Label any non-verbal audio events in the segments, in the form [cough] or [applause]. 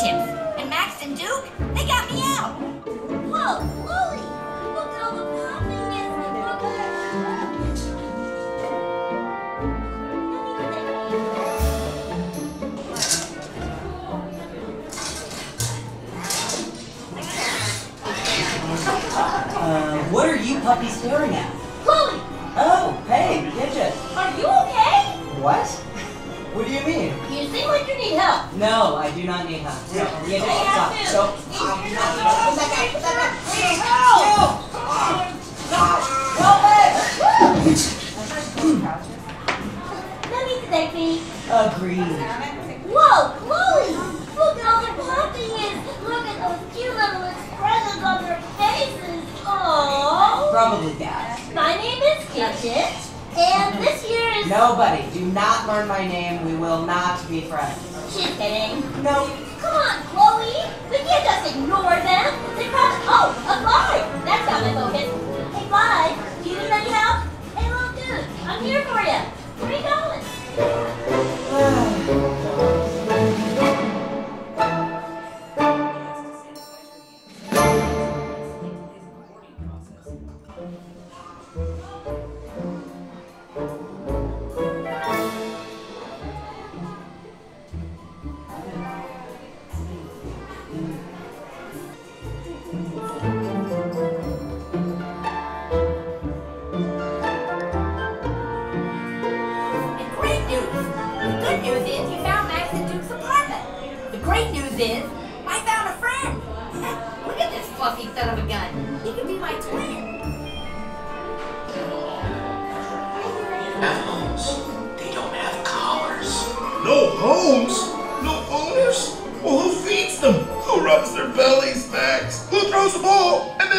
chips. And Max and Duke, they got me out. Whoa, Chloe! Look at all the popping is. Look Uh, what are you puppies staring at? Chloe, Oh, hey, Gidget. are you okay? What? What do you mean? You seem like you need help. No, I do not need help. No, Gidget, I have stop. to. So, Let me take me. agreed. Whoa, Chloe! Look at all popping is. Look at those cute little expressions on their faces. Oh. Probably. My name is Gidget, and this year is. Nobody, do not learn my name. We will not be friends. She's kidding. No. Come on, Chloe. We can't just ignore them. They probably. Oh, a fly. That's got my focus. Hey, fly.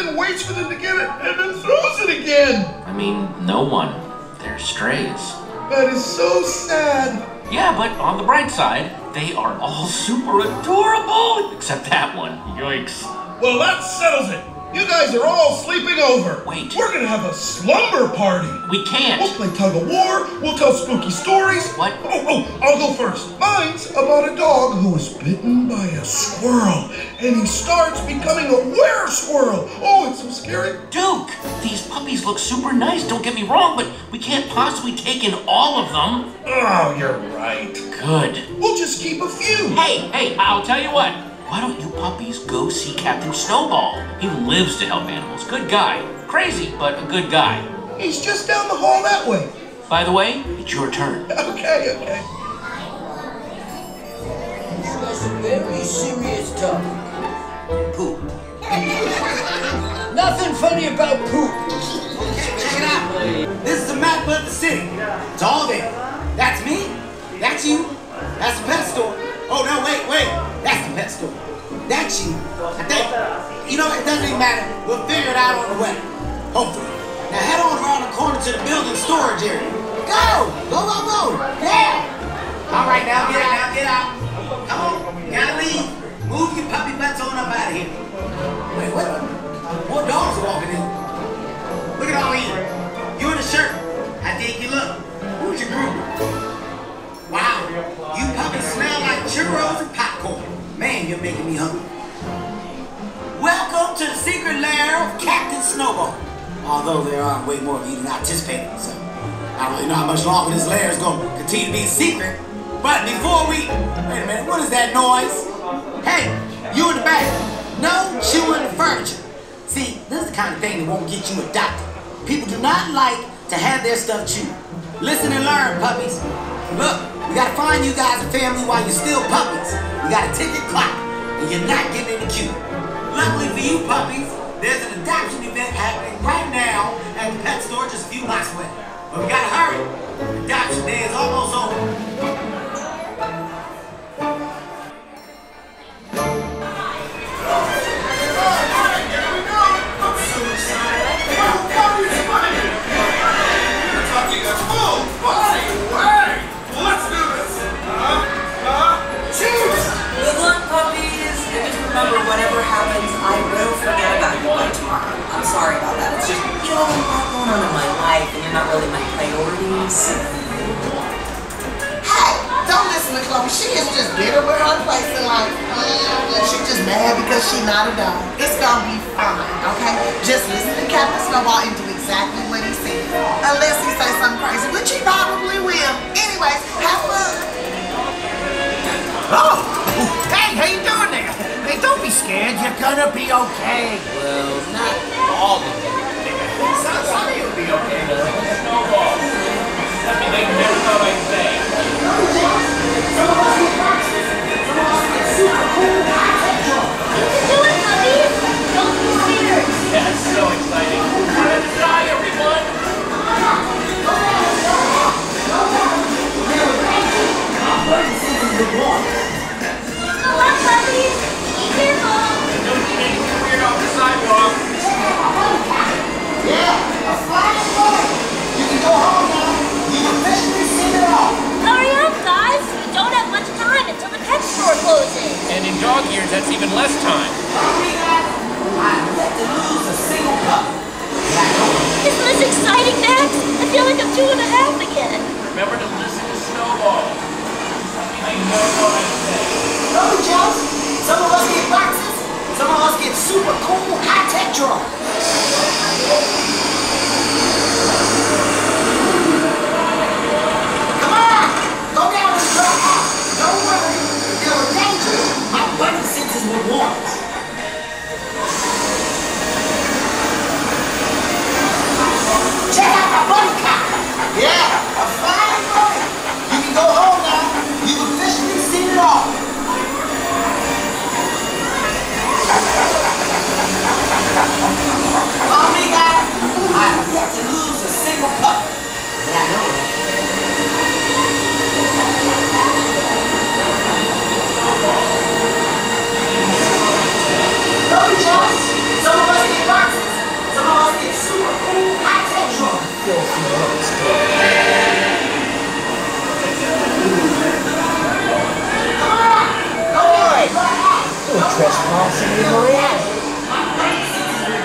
Then waits for them to get it and then throws it again? I mean, no one. They're strays. That is so sad. Yeah, but on the bright side, they are all [laughs] super adorable. Except that one. Yikes. Well, that settles it. You guys are all sleeping over. Wait. We're gonna have a slumber party. We can't. We'll play tug of war. We'll tell spooky stories. What? Oh, oh, I'll go first. Mine's about a dog who was bitten by a squirrel, and he starts becoming a were squirrel. Oh, it's so scary. Duke, these puppies look super nice, don't get me wrong, but we can't possibly take in all of them. Oh, you're right. Good. We'll just keep a few. Hey, hey, I'll tell you what. Why don't you puppies go see Captain Snowball? He lives to help animals. Good guy. Crazy, but a good guy. He's just down the hall that way. By the way, it's your turn. [laughs] Okay, okay. That's a very serious topic. Poop. [laughs] Nothing funny about poop. Check it out. This is a map of the city. It's all there. That's me. That's you. That's the pet store. Oh no, wait, wait. That's the pet store. I think. You know, it doesn't even matter. We'll figure it out on the way. Hopefully. Now head on around the corner to the building storage area. Go! Go, go, go! Yeah! All right, now get out, get out. Continue be secret. But before we... Wait a minute, what is that noise? Hey, you in the back. No chewing the furniture. See, this is the kind of thing that won't get you adopted. People do not like to have their stuff chewed. Listen and learn, puppies. Look, we gotta find you guys a family while you're still puppies. We got a ticket clock, and you're not getting in the queue. Luckily for you puppies, there's an adoption event happening right now at the pet store just a few blocks away. But we gotta hurry. Adoption day is almost life, and you're not really my priorities. Hey, don't listen to Scruffy, she is just bitter with her place in life. She's just mad because she not a dog. It's gonna be fine, okay? Just listen to Captain Snowball and do exactly what he says. Unless he says something crazy, which he probably will. Anyways, have fun. Oh! Hey, how you doing there? Hey, don't be scared. You're gonna be okay. Well, not all of it. Some, some dog years, that's even less time. I've yet to lose a single pup. Isn't this exciting, Max? I feel like I'm two and a half again. Remember to listen to Snowball. Let me make never thought I'd say. No, Jones. Some of us get boxes. Some of us get super cool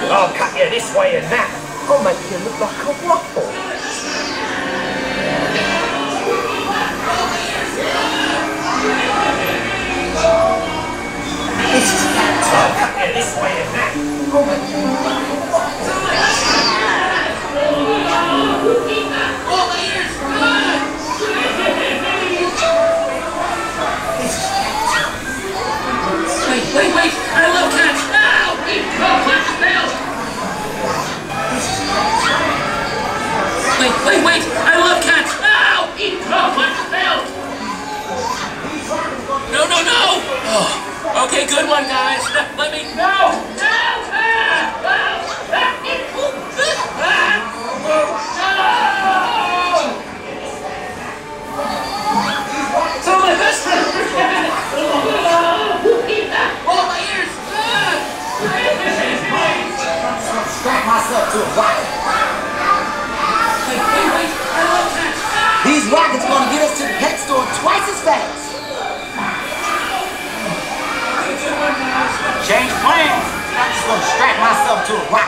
I'll cut you this way and that. I'll make you look like a waffle. I'll cut you this way and that. I'll make you look like a waffle. Wait, wait! I love cats! Ow! Oh, let's fail! Wait, wait, wait! I love cats! Ow! Oh, let's fail! No, no, no! Oh, okay, good one, guys. Let me. No! No! Myself to a rocket. These rockets gonna get us to the pet store twice as fast. Change plans. I'm just gonna strap myself to a rocket.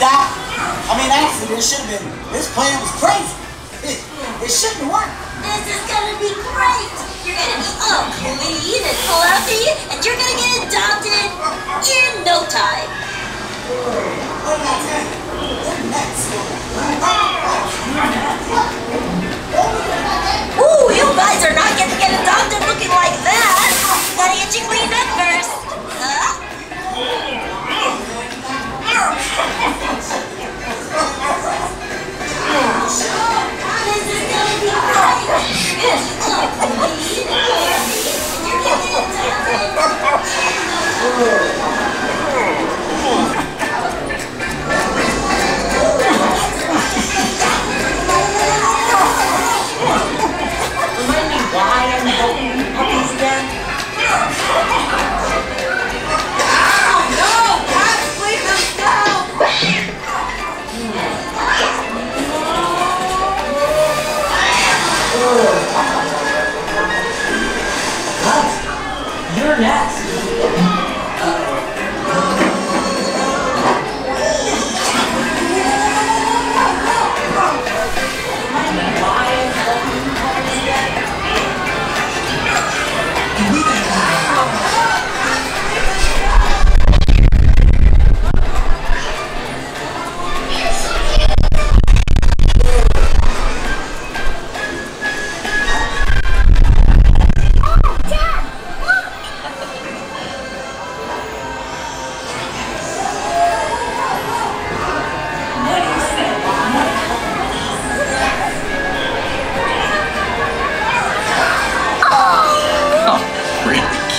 Was there any doubt? I mean, actually, there should have been. This plan was crazy. It, [laughs] it shouldn't worked. This is gonna be great! You're gonna be all clean and fluffy, and you're gonna get adopted in no time. What did I tell you? Ooh, you guys are not gonna get adopted looking like that! Gotta get you cleaned up first. Huh? Adopted.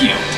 Really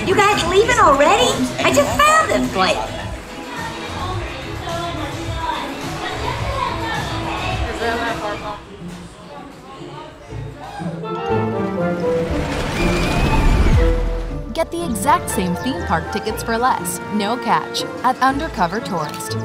you You guys leaving already? I just found this place. Get the exact same theme park tickets for less, no catch, at Undercover Tourist.